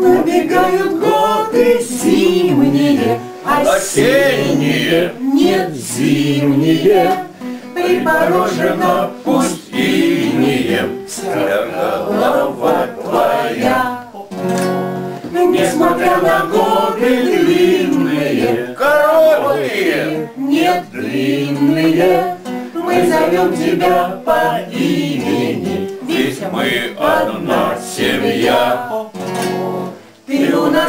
Пробегают годы зимние, осенние, нет зимние. Припорожено пусть инеем вся голова твоя. Несмотря на годы длинные, Короткие! нет длинные, мы зовем тебя по имени, Ведь мы одна семья.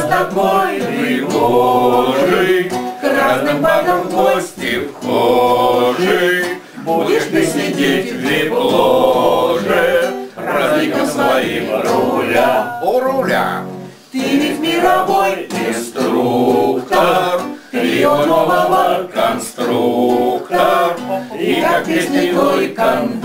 Такой Пригожий, к разным бабам в гости вхожий. Будешь ты сидеть в вип-ложе, праздником своим руля. У руля. Ты ведь мировой Инструктор, ты нового конструктор, И как песни твой кондуктор,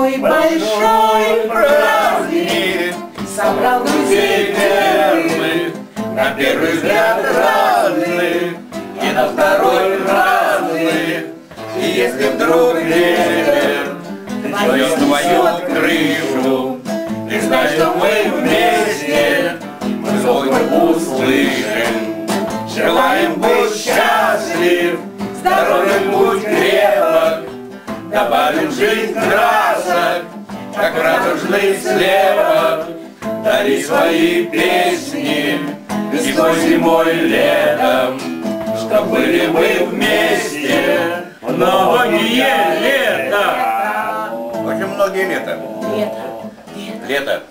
Какой большой праздник Собрал друзей верных, на первый взгляд разных, и на второй разных. И если вдруг ветер твою твою крышу, ты знаешь, что мы вместе, мы звук услышим. Желаем быть счастлив, здоровьем будь крепок, добавим жизнь как радужный слепок. Дари свои песни весной, зимой, летом, Чтоб были мы вместе многие лета. Очень многие лета. Лето,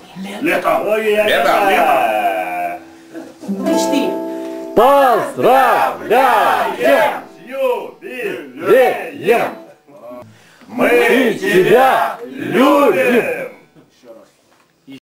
Лето. Лето! Лето. мечты Поздравляем! С юбилеем! Мы тебя любим!